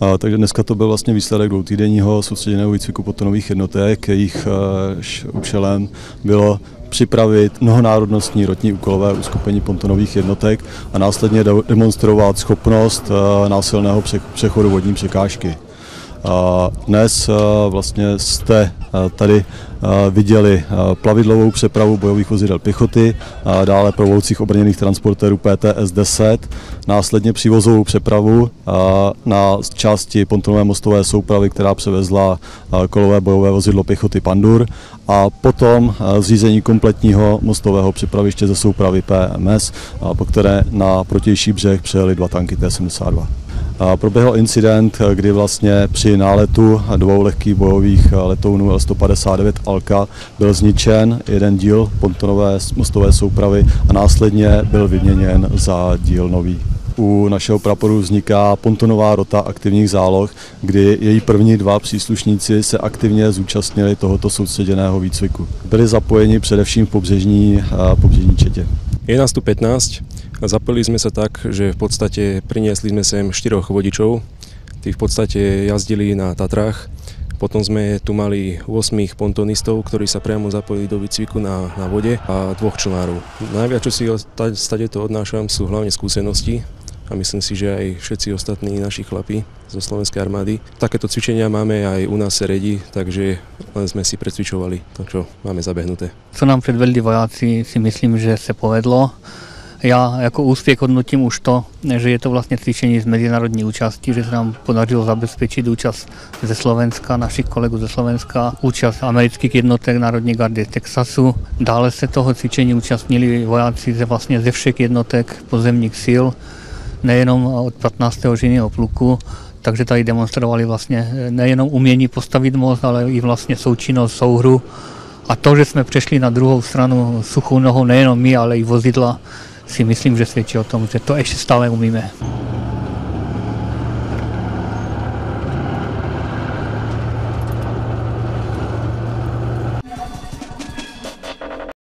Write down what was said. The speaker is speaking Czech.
A, takže dneska to byl vlastně výsledek dvoutýdenního soustředěného výcviku potonových jednotek. Jejich uh, účelem bylo připravit mnohonárodnostní rotní úkolové uskupení pontonových jednotek a následně demonstrovat schopnost uh, násilného přechodu vodní překážky. Dnes vlastně jste tady viděli plavidlovou přepravu bojových vozidel pěchoty, dále provoucích obrněných transportérů PTS-10, následně přívozovou přepravu na části pontonové mostové soupravy, která převezla kolové bojové vozidlo pěchoty Pandur a potom zřízení kompletního mostového připraviště ze soupravy PMS, po které na protější břeh přijeli dva tanky T-72. Proběhl incident, kdy vlastně při náletu dvou lehkých bojových letounů L-159 Alka byl zničen jeden díl pontonové mostové soupravy a následně byl vyměněn za díl nový u našeho praporu vzniká pontonová rota aktivních záloh, kdy její první dva příslušníci se aktivně zúčastnili tohoto soustředěného výcviku. Byli zapojeni především v pobřežní, pobřežní četě. Je nás tu 15 Zapojili sme sa tak, že v podstate priniesli sme sem štyroch vodičov, tí v podstate jazdili na Tatrách. Potom sme tu mali 8 pontonistov, ktorí sa priamo zapojili do výcviku na, na vode a dvoch člnárov. Najviac, čo si stade to odnášam, sú hlavne skúsenosti a myslím si, že aj všetci ostatní naši chlapi zo slovenskej armády. Takéto cvičenia máme aj u nás Seredi, takže len sme si precvičovali to, čo máme zabehnuté. Co nám předvedli vojáci, si myslím, že se povedlo. Já jako úspěch hodnotím už to, že je to vlastně cvičení z mezinárodní účasti, že se nám podařilo zabezpečit účast ze Slovenska, našich kolegů ze Slovenska, účast amerických jednotek Národní gardy Texasu. Dále se toho cvičení účastnili vojáci ze vlastně ze všech jednotek pozemních sil, nejenom od 15. říjného pluku, takže tady demonstrovali vlastně nejenom umění postavit most, ale i vlastně součinnost, souhru. A to, že jsme přešli na druhou stranu suchou nohou, nejenom my, ale i vozidla, si myslím, že svědčí o tom, že to ještě stále umíme.